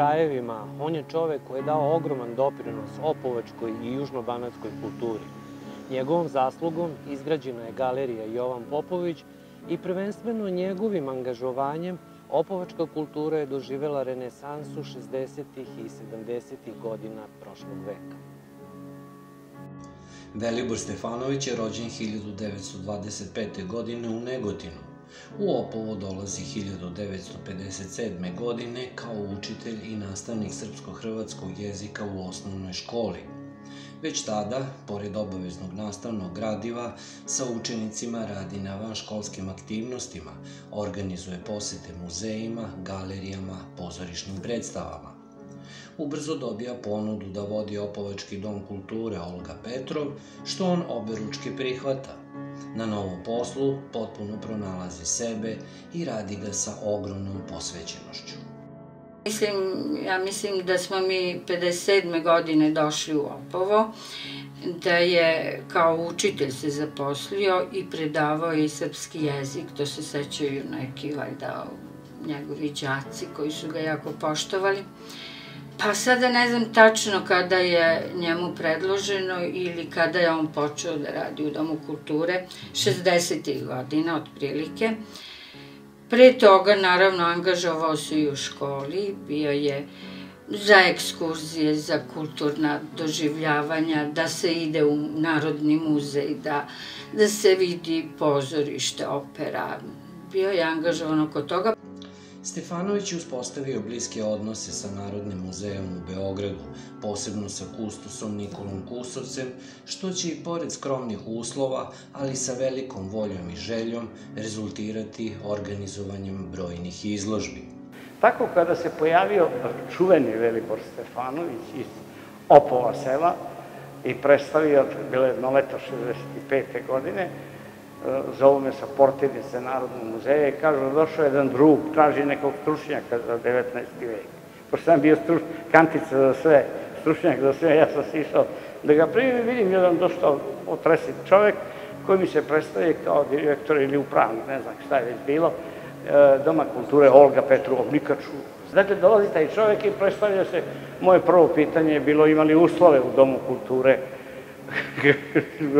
krajevima, on je čovek koji je dao ogroman doprinos opovačkoj i južnobanatskoj kulturi. Njegovom zaslugom izgrađena je galerija Jovan Popović i prvenstveno njegovim angažovanjem opovačka kultura je doživela renesansu 60. i 70. godina prošlog veka. Velibor Stefanović je rođen 1925. godine u Negotinu. U Opovo dolazi 1957. godine kao učitelj i nastavnik srpsko-hrvatskog jezika u osnovnoj školi. Već tada, pored obaveznog nastavnog gradiva, sa učenicima radi na vanškolskim aktivnostima, organizuje posete muzejima, galerijama, pozorišnim predstavama. Ubrzo dobija ponudu da vodi Opovački dom kulture Olga Petrov, što on oberučki prihvata. Na novom poslu potpuno pronalazi sebe i radi ga sa ogromnom posvećenošću. Mislim, ja mislim da smo mi 57. godine došli u Opovo, da je kao učitelj se zaposlio i predavao i srpski jezik, to se sećaju neki, valjda, njegovi džaci koji su ga jako poštovali. Pa sada ne znam tačno kada je njemu predloženo ili kada je on počeo da radi u Domu kulture, 60. godina otprilike. Pre toga, naravno, angažovao se i u školi, bio je za ekskurzije, za kulturna doživljavanja, da se ide u Narodni muzej, da, da se vidi pozorište, opera. Bio je angažovan oko toga. Stefanović je uspostavio bliske odnose sa Narodnim muzejom u Beogradu, posebno sa kustosom Nikolom Kusovcem, što će i pored skromnih uslova, ali sa velikom voljom i željom, rezultirati organizovanjem brojnih izložbi. Tako kada se pojavio čuveni Velibor Stefanović iz Opova sela i predstavio, bilo je jedno leto 65. godine, zovu me sa portirnice Narodnog muzeja i kažu, došao jedan drug, traži nekog stručnjaka za 19. vek. Pošto sam bio struč, kantica za sve, stručnjak za sve, ja sam sišao da ga primim, vidim jedan dosta otresit čovek koji mi se predstavio kao direktor ili upravnik, ne znam šta je već bilo, e, Doma kulture Olga Petru Oblikaču. Dakle, dolazi taj čovek i predstavlja se, moje prvo pitanje je bilo imali uslove u Domu kulture.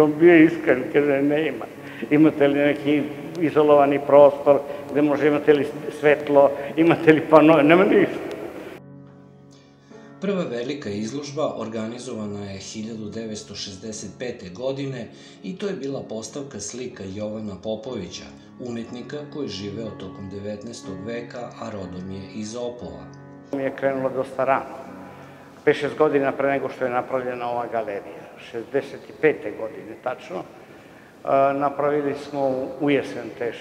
On bio iskren, kaže, ne ima imate li neki izolovani prostor gde može imate li svetlo, imate li panoje, nema ništa. Prva velika izložba organizovana je 1965. godine i to je bila postavka slika Jovana Popovića, umetnika koji je živeo tokom 19. veka, a rodom je iz Opova. Mi je krenulo dosta rano. 5-6 godina pre nego što je napravljena ova galerija. 65. godine, tačno napravili smo u jesen te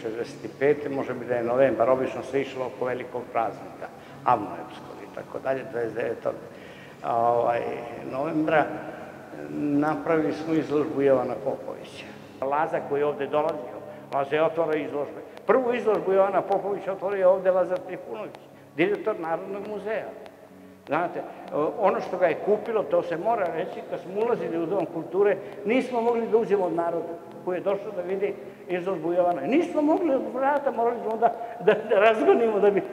65. može bi da je novembar, obično se išlo oko velikog praznika, Avnojevskog i tako dalje, 29. Ovaj, novembra, napravili smo izložbu Jovana Popovića. Laza koji je ovde dolazio, Laza je otvora izložbe. Prvu izložbu Jovana Popovića otvorio ovde Lazar Trifunović, direktor Narodnog muzeja. Znate, ono što ga je kupilo, to se mora reći, kad smo ulazili u Dom kulture, nismo mogli da uđemo od naroda koji je došao da vidi izložbu Jovana. Nismo mogli od vrata, morali smo da, da, da razgonimo, da bi,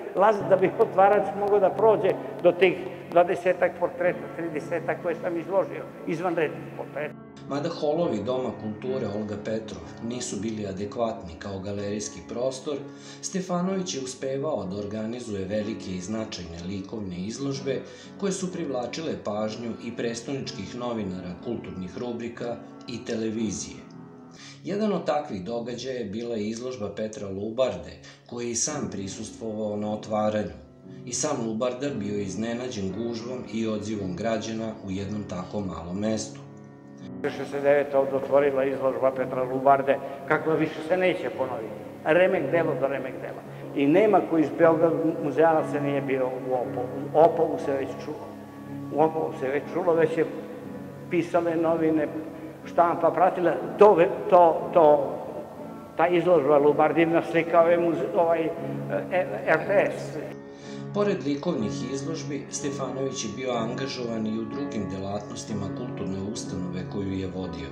da bi otvarač mogao da prođe do tih 20 portreta, 30 koje sam izložio, izvanrednih portreta. Mada holovi Doma kulture Olga Petrov nisu bili adekvatni kao galerijski prostor, Stefanović je uspevao da organizuje velike i značajne likovne izložbe koje su privlačile pažnju i prestoničkih novinara kulturnih rubrika i televizije. Jedan od takvih događaja je bila izložba Petra Lubarde, koji je i sam prisustvovao na otvaranju. I sam Lubardar bio iznenađen gužvom i odzivom građana u jednom tako malom mestu. 69. ovde otvorila izložba Petra Lubarde, kako više se neće ponoviti. Remek delo do remek dela. I nema koji iz Beograda muzejanaca nije bio u Opovu. U Opovu se već čulo. U Opovu se već čulo, već je pisale novine, štampa pratila, to, to, to ta izložba Lubardina slikao je ovaj e, RTS. Pored likovnih izložbi, Stefanović je bio angažovan i u drugim delatnostima kulturne ustanove koju je vodio.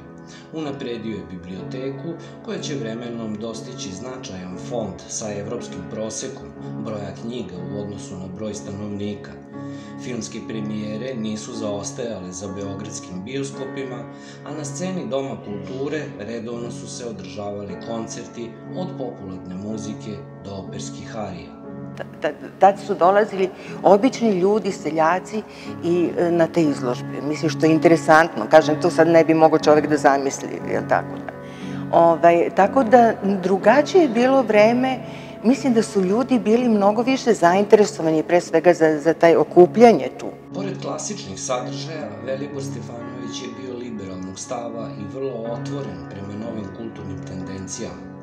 Unapredio je biblioteku, koja će vremenom dostići značajan fond sa evropskim prosekom broja knjiga u odnosu na broj stanovnika. Filmske premijere nisu zaostajale za beogradskim bioskopima, a na sceni Doma kulture redovno su se održavali koncerti od popularne muzike do operskih arija tad su dolazili obični ljudi, seljaci i e, na te izložbe. Mislim što je interesantno, kažem, to sad ne bi mogo čovek da zamisli, je tako da? Ovaj, tako da drugačije je bilo vreme, mislim da su ljudi bili mnogo više zainteresovani pre svega za, za taj okupljanje tu. Pored klasičnih sadržaja, Velibor Stefanović je bio liberalnog stava i vrlo otvoren prema novim kulturnim tendencijama.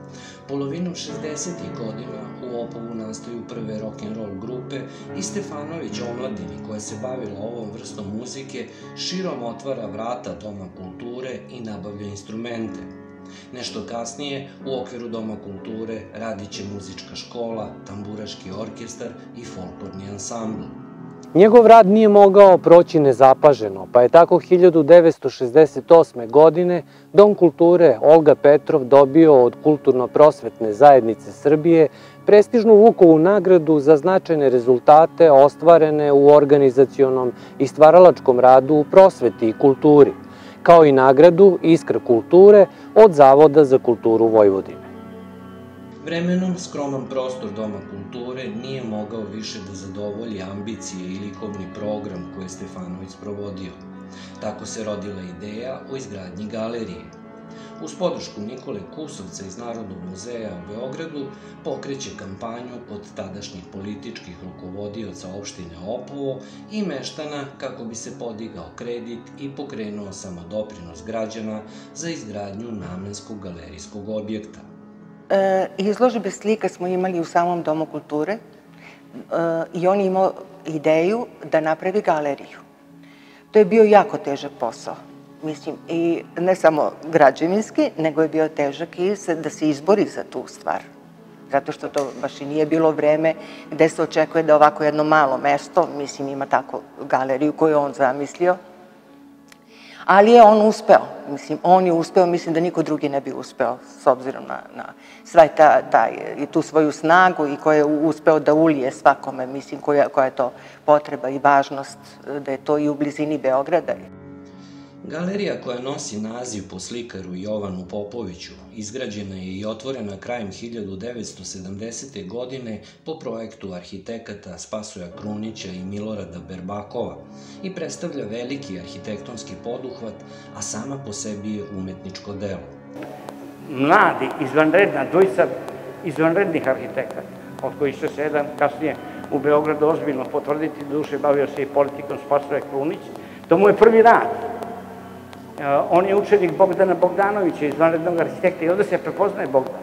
Polovinom 60. godina u Opovu nastaju prve rock'n'roll grupe i Stefanović omladini koja se bavila ovom vrstom muzike širom otvara vrata Doma kulture i nabavlja instrumente. Nešto kasnije, u okviru Doma kulture radit će muzička škola, tamburaški orkestar i folklorni ansambl. Njegov rad nije mogao proći nezapaženo, pa je tako 1968. godine Dom kulture Olga Petrov dobio od Kulturno-prosvetne zajednice Srbije prestižnu Vukovu nagradu za značajne rezultate ostvarene u organizacionom i stvaralačkom radu u prosveti i kulturi, kao i nagradu Iskra kulture od Zavoda za kulturu Vojvodine. Vremenom skroman prostor Doma kulture nije mogao više da zadovolji ambicije i likovni program koje je Stefanović provodio. Tako se rodila ideja o izgradnji galerije. Uz podršku Nikole Kusovca iz Narodnog muzeja u Beogradu pokreće kampanju pod tadašnjih političkih rukovodioca opštine Opovo i meštana kako bi se podigao kredit i pokrenuo samodoprinos građana za izgradnju namenskog galerijskog objekta. E, izložbe slika smo imali u samom Domu kulture e, i on imao ideju da napravi galeriju. To je bio jako težak posao. Mislim, i ne samo građevinski, nego je bio težak i da se izbori za tu stvar. Zato što to baš i nije bilo vreme gde se očekuje da ovako jedno malo mesto, mislim, ima tako galeriju koju on zamislio, ali je on uspeo. Mislim, on je uspeo, mislim da niko drugi ne bi uspeo, s obzirom na, na sve ta, taj, i tu svoju snagu i koja je uspeo da ulije svakome, mislim, koja, koja je to potreba i važnost, da je to i u blizini Beograda. Galerija koja nosi naziv po slikaru Jovanu Popoviću izgrađena je i otvorena krajem 1970. godine po projektu arhitekata Spasoja Krunića i Milorada Berbakova i predstavlja veliki arhitektonski poduhvat, a sama po sebi je umetničko delo. Mladi, izvanredna, dvojica izvanrednih arhitekata, od kojih se jedan kasnije u Beogradu ozbiljno potvrditi, duše bavio se i politikom Spasoja Krunić, to mu je prvi rad on je učenik Bogdana Bogdanovića, izvanrednog arhitekta i onda se prepoznaje Bogdan.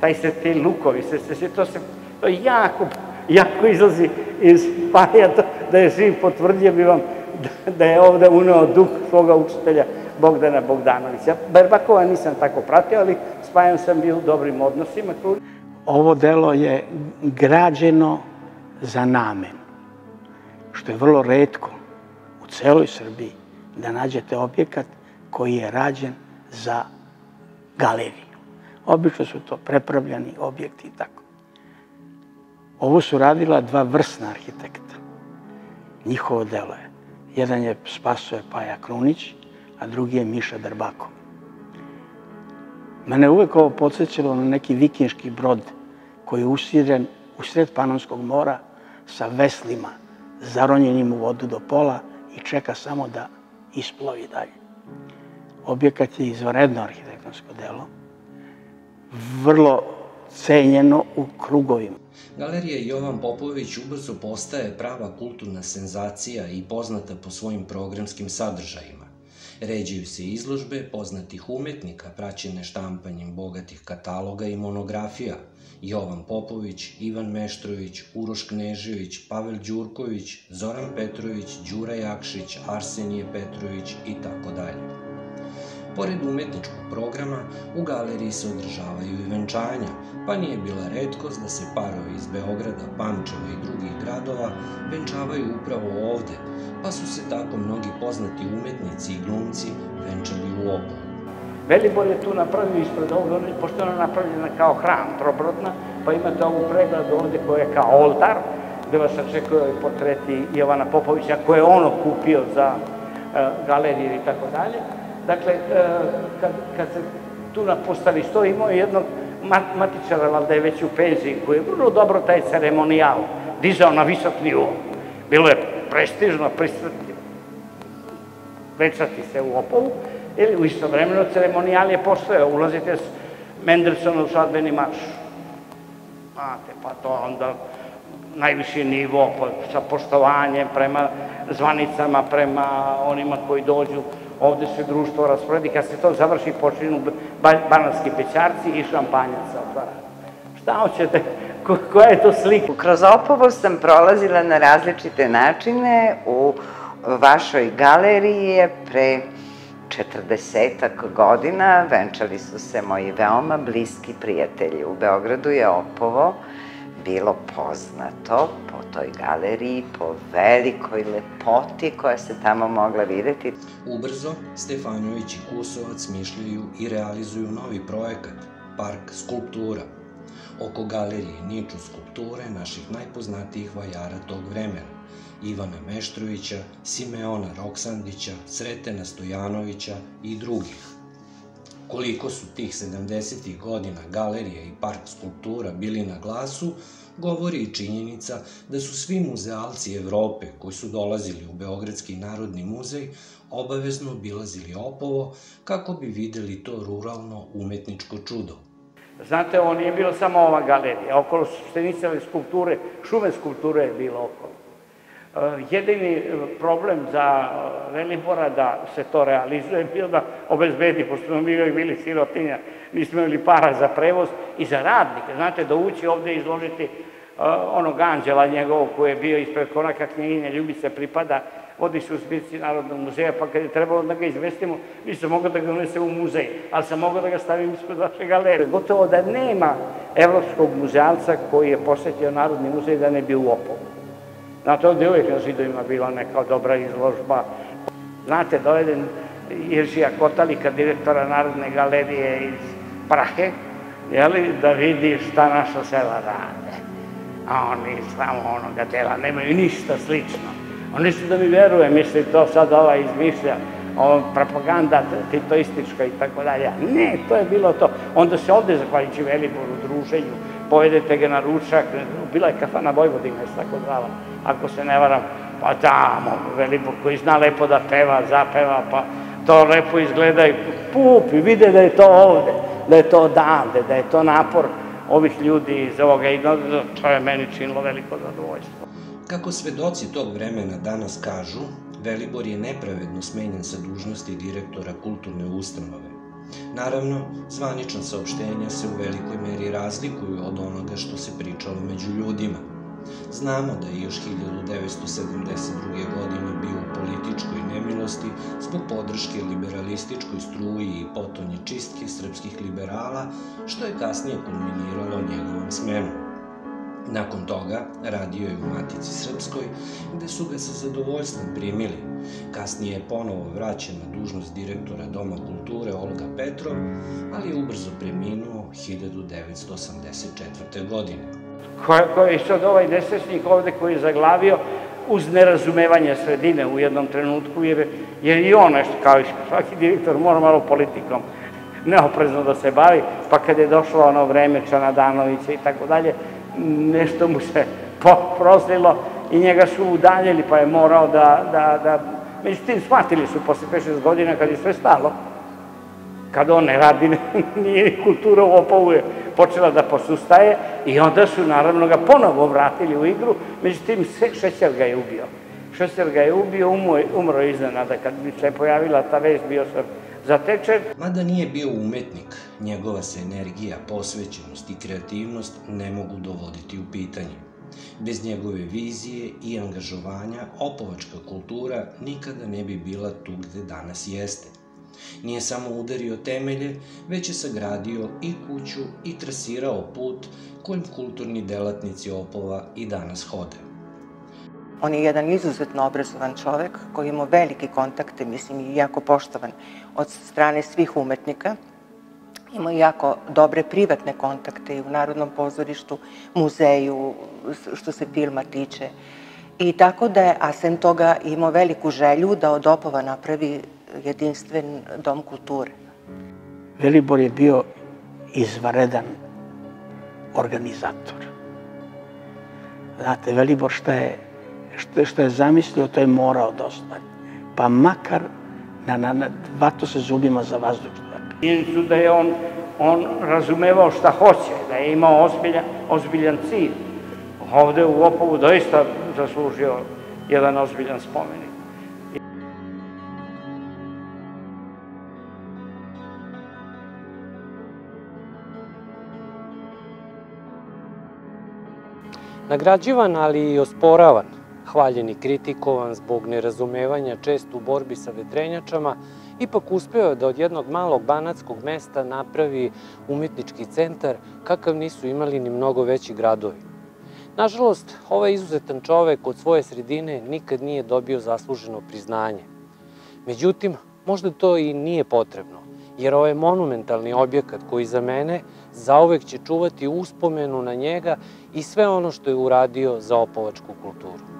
Taj se te lukovi, se, se, to se, to jako, jako izlazi iz paja, to, da je živ potvrdio bi vam da, da je ovde uneo duh svoga učitelja Bogdana Bogdanovića. Berbakova nisam tako pratio, ali spajan sam bio u dobrim odnosima. Ovo delo je građeno za namen, što je vrlo redko u celoj Srbiji da nađete objekat koji je rađen za galeriju. Obično su to prepravljani objekti i tako. Ovo su radila dva vrsna arhitekta. Njihovo delo je. Jedan je Spasoje Paja Krunić, a drugi je Miša Drbakov. Mene uvek ovo podsjećalo na neki vikinški brod koji je usiren sred Panonskog mora sa veslima zaronjenim u vodu do pola i čeka samo da isplovi dalje. Objekat je izvanredno arhitektonsko delo, vrlo cenjeno u krugovima. Galerija Jovan Popović ubrzo postaje prava kulturna senzacija i poznata po svojim programskim sadržajima. Ređaju se izložbe poznatih umetnika praćene štampanjem bogatih kataloga i monografija Jovan Popović, Ivan Meštrović, Uroš Knežević, Pavel Đurković, Zoran Petrović, Đura Jakšić, Arsenije Petrović i tako dalje. Pored umetničkog programa, u galeriji se održavaju i venčanja, pa nije bila redkost da se parovi iz Beograda, Pančeva i drugih gradova venčavaju upravo ovde, pa su se tako mnogi poznati umetnici i glumci venčali u Opovu. Velibor je tu napravio ispred ovoga, pošto je ona napravljena kao hram, trobrodna, pa imate ovu pregradu ovde koja je kao oltar, gde vas očekuju portreti Jovana Popovića, koje je ono kupio za e, galerije i tako dalje. Dakle, e, kad, kad se tu napustali sto, imao je jednog mat, matičara, valjda je već u penziji, koji je vrlo dobro taj ceremonijal dizao na visok nivo. Bilo je prestižno pristati, večati se u Opovu, ili u isto vremeno ceremonijal je postojao, ulazite s Mendelssonom svadbeni marš. Znate, pa to onda najviši nivo sa poštovanjem prema zvanicama, prema onima koji dođu ovde se društvo rasporedi, kad se to završi počinu banatski pećarci i šampanjac se otvara. Šta hoćete, Ko, koja je to slika? Kroz Opovo sam prolazila na različite načine u vašoj galeriji je pre 40 godina venčali su se moji veoma bliski prijatelji. U Beogradu je Opovo bilo poznato po toj galeriji, po velikoj lepoti koja se tamo mogla videti. Ubrzo, Stefanović i Kusovac smišljaju i realizuju novi projekat, Park skulptura. Oko galerije niču skulpture naših najpoznatijih vajara tog vremena, Ivana Meštrovića, Simeona Roksandića, Sretena Stojanovića i drugih. Koliko su tih 70. godina galerija i park skulptura bili na glasu, govori i činjenica da su svi muzealci Evrope koji su dolazili u Beogradski narodni muzej obavezno obilazili Opovo kako bi videli to ruralno umetničko čudo. Znate, ovo nije bilo samo ova galerija, okolo su stenicale skulpture, šume skulpture je bilo okolo. Jedini eh, problem za eh, Velibora da se to realizuje bio da obezbedi, pošto smo mi bili sirotinja, nismo imali para za prevoz i za radnike. Znate, da ući ovde izložiti onog anđela njegovog koji je bio ispred konaka knjiginje Ljubice pripada, vodi se u zbirci Narodnog muzeja, pa kad je trebalo da ga izvestimo, nisam mogao da ga unese u muzej, ali sam mogao da ga stavim ispred vaše galerije. Gotovo da nema evropskog muzealca koji je posetio Narodni muzej da ne bi u Opovu. Znate, ovde je uvijek na zidovima bila neka dobra izložba. Znate, doveden Iržija Kotalika, direktora Narodne galerije iz Prahe, jeli, da vidi šta naša sela rade. A oni samo onoga dela nemaju ništa slično. Oni su da mi veruje, misli to sad ova izmišlja, ova propaganda titoistička i tako dalje. Ne, to je bilo to. Onda se ovde, zahvaljujući Veliboru, druženju, povedete ga na ručak, bila je kafana Vojvodina, je tako zvala ako se ne varam, pa tamo, Velibor koji zna lepo da peva, zapeva, pa to lepo izgleda i pup i vide da je to ovde, da je to odavde, da je to napor ovih ljudi iz ovoga i to je meni činilo veliko zadovoljstvo. Kako svedoci tog vremena danas kažu, Velibor je nepravedno smenjen sa dužnosti direktora kulturne ustanove. Naravno, zvanična saopštenja se u velikoj meri razlikuju od onoga što se pričalo među ljudima – Znamo da je još 1972. godine bio u političkoj nemilosti zbog podrške liberalističkoj struji i potonje čistke srpskih liberala, što je kasnije kulminiralo njegovom smenom. Nakon toga radio je u Matici Srpskoj, gde su ga sa zadovoljstvom primili. Kasnije je ponovo vraćen na dužnost direktora Doma kulture Olga Petrov, ali je ubrzo preminuo 1984. godine koja je sad ovaj nesrećnik ovde koji je zaglavio uz nerazumevanje sredine u jednom trenutku, jer, jer i on nešto, kao i svaki direktor, mora malo politikom neoprezno da se bavi, pa kad je došlo ono vreme Čanadanovića i tako dalje, nešto mu se prozlilo i njega su udaljili, pa je morao da, da, da... Međutim, shvatili su posle 5-6 godina kad je sve stalo, kad on ne radi, nije kultura u Opovu je počela da posustaje i onda su naravno ga ponovo vratili u igru, međutim Šećer ga je ubio. Šećer ga je ubio, umro je iznenada kad bi se pojavila ta vest, bio sam zatečen. Mada nije bio umetnik, njegova se energija, posvećenost i kreativnost ne mogu dovoditi u pitanje. Bez njegove vizije i angažovanja opovačka kultura nikada ne bi bila tu gde danas jeste. Nije samo udario temelje, već je sagradio i kuću i trasirao put kojim kulturni delatnici Opova i danas hode. On je jedan izuzetno obrazovan čovek koji ima velike kontakte, mislim i jako poštovan od strane svih umetnika. Ima jako dobre privatne kontakte i u Narodnom pozorištu, muzeju, što se filma tiče. I tako da je, a sem toga imao veliku želju da od Opova napravi jedinstven dom kulture. Velibor je bio izvaredan organizator. Znate, Velibor šta je, što, što je zamislio, to je morao da ostvari. Pa makar na, na, na vato se zubima za vazduh. Činjenicu da je on, on razumevao šta hoće, da je imao ozbiljan, ozbiljan cilj. Ovde u Opovu doista zaslužio jedan ozbiljan spomenik. Nagrađivan, ali i osporavan, hvaljen i kritikovan zbog nerazumevanja često u borbi sa vetrenjačama, ipak uspeo da od jednog malog banatskog mesta napravi umetnički centar kakav nisu imali ni mnogo veći gradovi. Nažalost, ovaj izuzetan čovek od svoje sredine nikad nije dobio zasluženo priznanje. Međutim, možda to i nije potrebno, jer ovaj monumentalni objekat koji za mene zauvek će čuvati uspomenu na njega i sve ono što je uradio za opovačku kulturu.